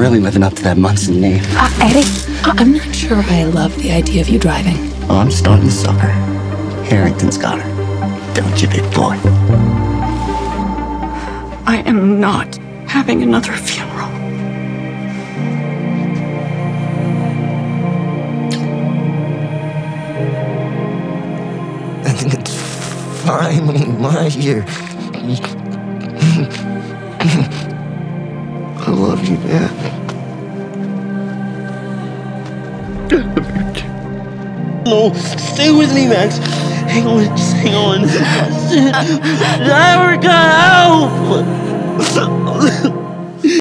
Really living up to that Munson name. Uh, Eddie, I- I'm not sure I love the idea of you driving. Oh, I'm starting to suck her. Harrington's got her. Don't you, big boy? I am not having another funeral. I think it's finally my year. I love you, Dad. No, stay with me, Max. Hang on, just hang on. I got help.